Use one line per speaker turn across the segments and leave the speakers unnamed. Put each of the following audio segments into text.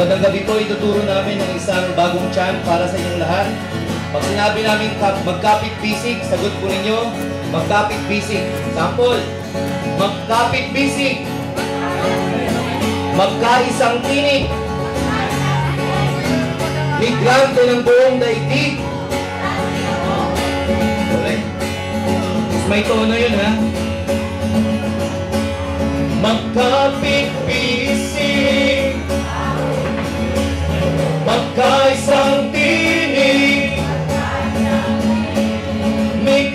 Magandang gabi po, ituturo namin ng isang bagong chant para sa inyong lahat. Pag sinabi namin kap- magkapit bisig, sagot po ninyo, magkapit bisig. Sample, magkapit bisig. Magkaisang tinig. Migrante ng buong daigdig. Mas may tono yun ha. Magkapit bisig.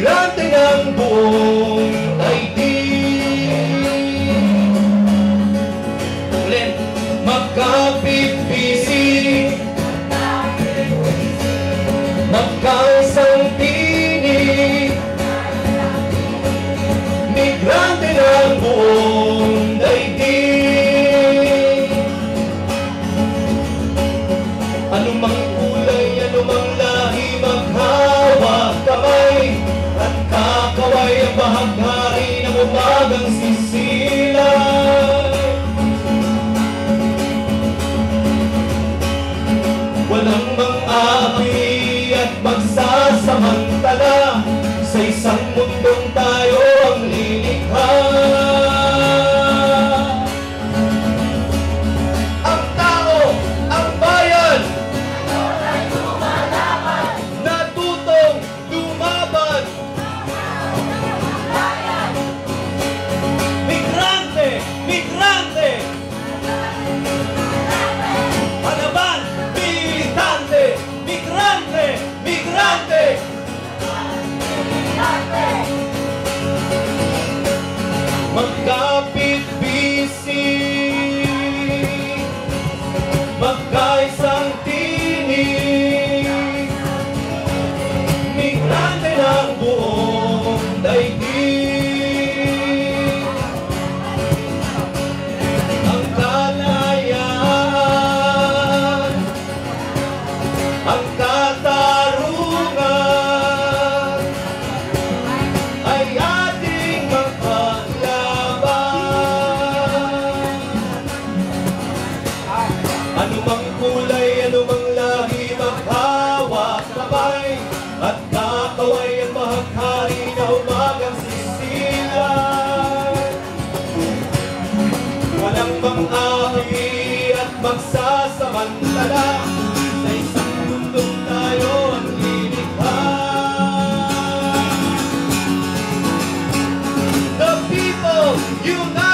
Migrante ng buong magsasamantala Sa isang mundong tayo ang lilikha The people unite!